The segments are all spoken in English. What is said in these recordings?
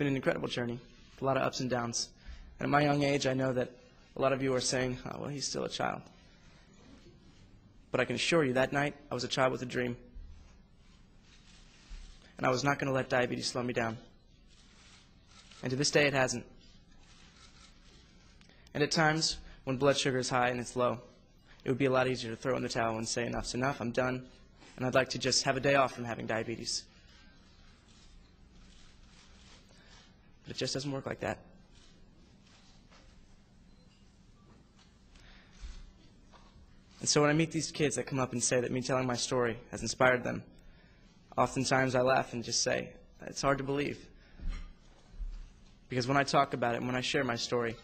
been an incredible journey, a lot of ups and downs. And at my young age, I know that a lot of you are saying, oh, well, he's still a child. But I can assure you, that night, I was a child with a dream. And I was not going to let diabetes slow me down. And to this day, it hasn't. And at times, when blood sugar is high and it's low, it would be a lot easier to throw in the towel and say, enough's enough, I'm done, and I'd like to just have a day off from having diabetes. But it just doesn't work like that. And so when I meet these kids that come up and say that me telling my story has inspired them, oftentimes I laugh and just say, it's hard to believe. Because when I talk about it and when I share my story,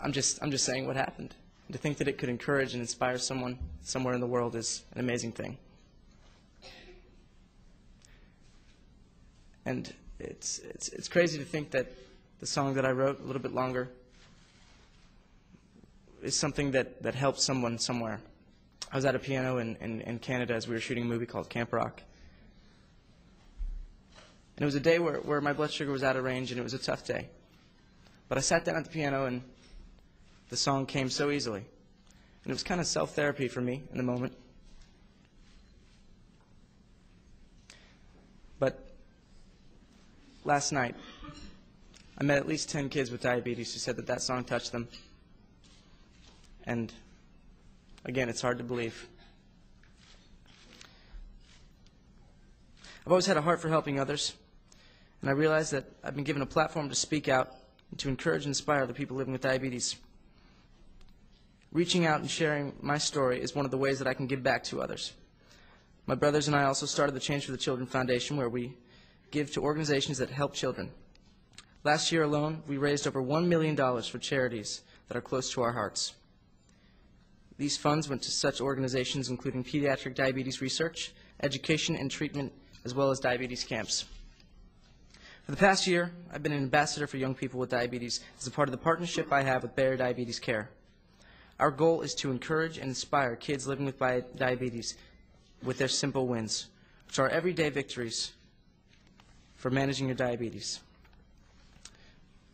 I'm just, I'm just saying what happened. And to think that it could encourage and inspire someone somewhere in the world is an amazing thing. And it's, it's, it's crazy to think that the song that I wrote, a little bit longer, is something that, that helps someone somewhere. I was at a piano in, in, in Canada as we were shooting a movie called Camp Rock. And it was a day where, where my blood sugar was out of range and it was a tough day. But I sat down at the piano and the song came so easily. And it was kind of self therapy for me in the moment. But last night, I met at least 10 kids with diabetes who said that that song touched them. And again, it's hard to believe. I've always had a heart for helping others, and I realize that I've been given a platform to speak out and to encourage and inspire the people living with diabetes. Reaching out and sharing my story is one of the ways that I can give back to others. My brothers and I also started the Change for the Children Foundation, where we give to organizations that help children. Last year alone, we raised over $1 million for charities that are close to our hearts. These funds went to such organizations including pediatric diabetes research, education and treatment, as well as diabetes camps. For the past year, I've been an ambassador for young people with diabetes as a part of the partnership I have with Bayer Diabetes Care. Our goal is to encourage and inspire kids living with diabetes with their simple wins, which are everyday victories for managing your diabetes.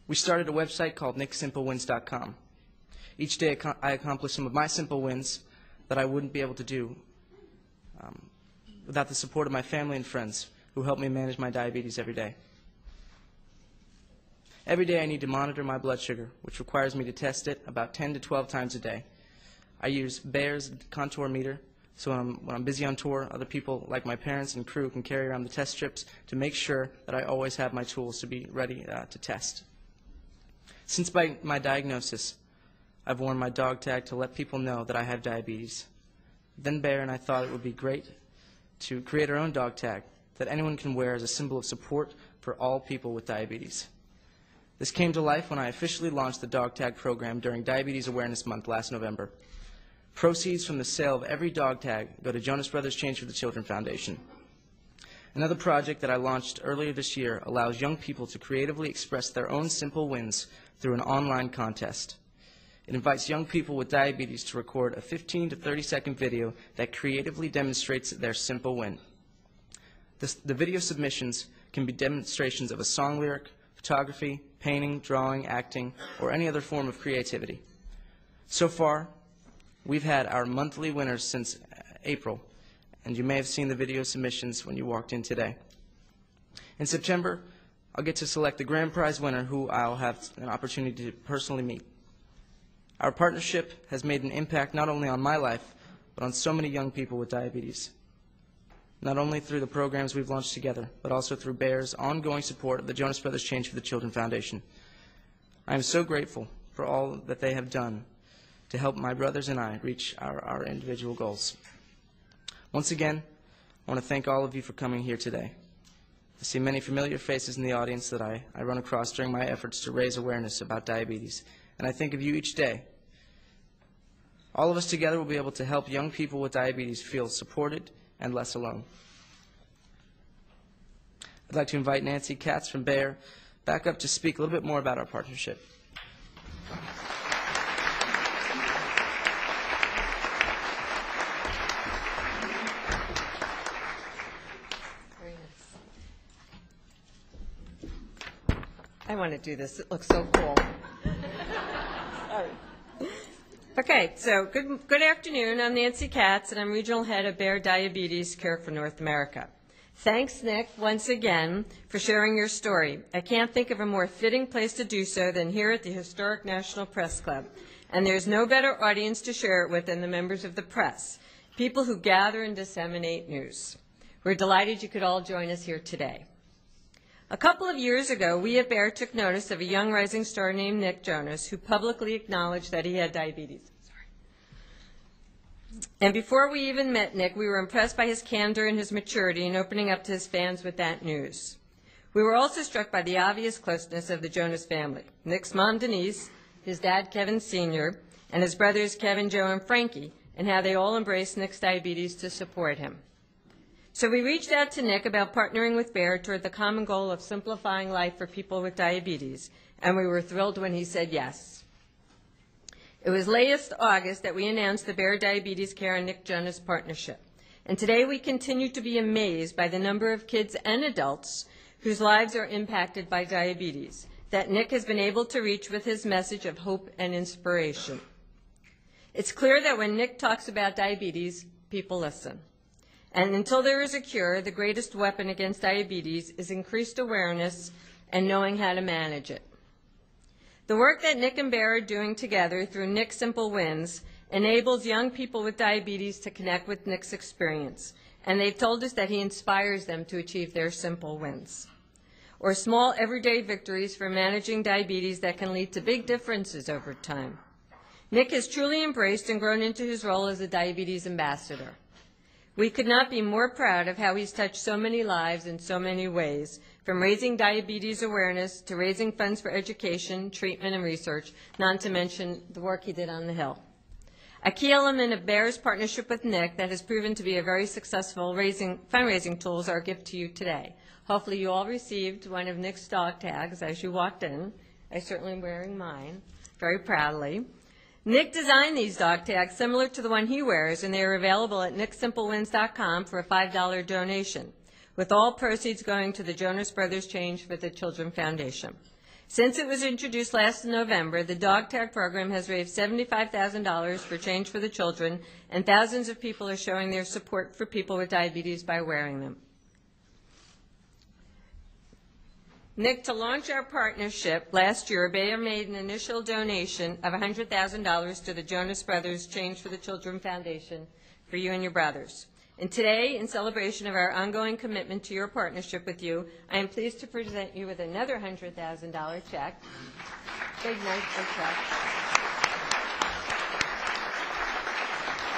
We started a website called nicksimplewins.com. Each day I accomplish some of my simple wins that I wouldn't be able to do um, without the support of my family and friends who help me manage my diabetes every day. Every day I need to monitor my blood sugar, which requires me to test it about 10 to 12 times a day. I use Bayer's contour meter, so when I'm, when I'm busy on tour, other people like my parents and crew can carry around the test strips to make sure that I always have my tools to be ready uh, to test. Since my, my diagnosis, I've worn my dog tag to let people know that I have diabetes. Then Bayer and I thought it would be great to create our own dog tag that anyone can wear as a symbol of support for all people with diabetes. This came to life when I officially launched the dog tag program during Diabetes Awareness Month last November. Proceeds from the sale of every dog tag go to Jonas Brothers Change for the Children Foundation. Another project that I launched earlier this year allows young people to creatively express their own simple wins through an online contest. It invites young people with diabetes to record a 15 to 30 second video that creatively demonstrates their simple win. The video submissions can be demonstrations of a song lyric, photography, painting, drawing, acting, or any other form of creativity. So far, we've had our monthly winners since April, and you may have seen the video submissions when you walked in today. In September, I'll get to select the grand prize winner who I'll have an opportunity to personally meet. Our partnership has made an impact not only on my life, but on so many young people with diabetes. Not only through the programs we've launched together, but also through Bayer's ongoing support of the Jonas Brothers Change for the Children Foundation. I am so grateful for all that they have done to help my brothers and I reach our, our individual goals. Once again, I want to thank all of you for coming here today. I see many familiar faces in the audience that I, I run across during my efforts to raise awareness about diabetes, and I think of you each day. All of us together will be able to help young people with diabetes feel supported and less alone. I'd like to invite Nancy Katz from Bayer back up to speak a little bit more about our partnership. I want to do this. It looks so cool. Sorry. Okay, so good, good afternoon. I'm Nancy Katz, and I'm Regional Head of Bayer Diabetes Care for North America. Thanks, Nick, once again, for sharing your story. I can't think of a more fitting place to do so than here at the Historic National Press Club. And there's no better audience to share it with than the members of the press, people who gather and disseminate news. We're delighted you could all join us here today. A couple of years ago, we at Bayer took notice of a young rising star named Nick Jonas who publicly acknowledged that he had diabetes. And before we even met Nick, we were impressed by his candor and his maturity in opening up to his fans with that news. We were also struck by the obvious closeness of the Jonas family. Nick's mom, Denise, his dad, Kevin Sr., and his brothers, Kevin, Joe, and Frankie, and how they all embraced Nick's diabetes to support him. So we reached out to Nick about partnering with Bayer toward the common goal of simplifying life for people with diabetes, and we were thrilled when he said yes. It was last August that we announced the Bayer Diabetes Care and Nick Jonas partnership. And today we continue to be amazed by the number of kids and adults whose lives are impacted by diabetes that Nick has been able to reach with his message of hope and inspiration. It's clear that when Nick talks about diabetes, people listen. And until there is a cure, the greatest weapon against diabetes is increased awareness and knowing how to manage it. The work that Nick and Bayer are doing together through Nick Simple Wins enables young people with diabetes to connect with Nick's experience, and they've told us that he inspires them to achieve their simple wins. Or small everyday victories for managing diabetes that can lead to big differences over time. Nick has truly embraced and grown into his role as a diabetes ambassador. We could not be more proud of how he's touched so many lives in so many ways, from raising diabetes awareness to raising funds for education, treatment, and research, not to mention the work he did on the Hill. A key element of Bayer's partnership with Nick that has proven to be a very successful raising, fundraising tool is our gift to you today. Hopefully you all received one of Nick's dog tags as you walked in. I'm certainly am wearing mine very proudly. Nick designed these dog tags similar to the one he wears, and they are available at nicksimplewins.com for a $5 donation, with all proceeds going to the Jonas Brothers Change for the Children Foundation. Since it was introduced last November, the dog tag program has raised $75,000 for Change for the Children, and thousands of people are showing their support for people with diabetes by wearing them. Nick, to launch our partnership last year, Bayer made an initial donation of $100,000 to the Jonas Brothers Change for the Children Foundation for you and your brothers. And today, in celebration of our ongoing commitment to your partnership with you, I am pleased to present you with another $100,000 check. Big, nice big check.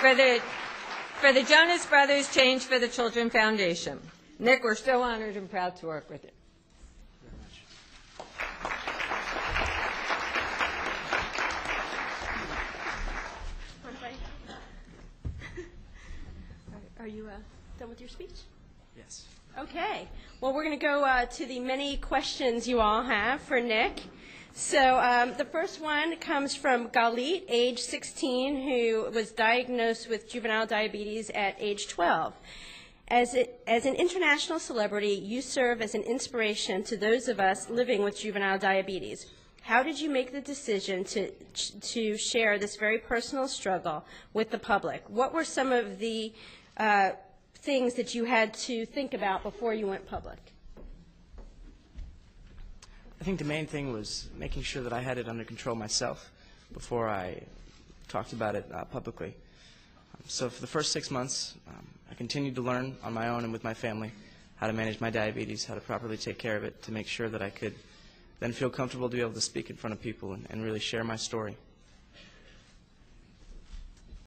For the, for the Jonas Brothers Change for the Children Foundation. Nick, we're so honored and proud to work with you. Are you uh, done with your speech? Yes. Okay. Well, we're going to go uh, to the many questions you all have for Nick. So um, the first one comes from Galit, age 16, who was diagnosed with juvenile diabetes at age 12. As, it, as an international celebrity, you serve as an inspiration to those of us living with juvenile diabetes. How did you make the decision to, to share this very personal struggle with the public? What were some of the things that you had to think about before you went public? I think the main thing was making sure that I had it under control myself before I talked about it uh, publicly. Um, so for the first six months, um, I continued to learn on my own and with my family how to manage my diabetes, how to properly take care of it, to make sure that I could then feel comfortable to be able to speak in front of people and, and really share my story.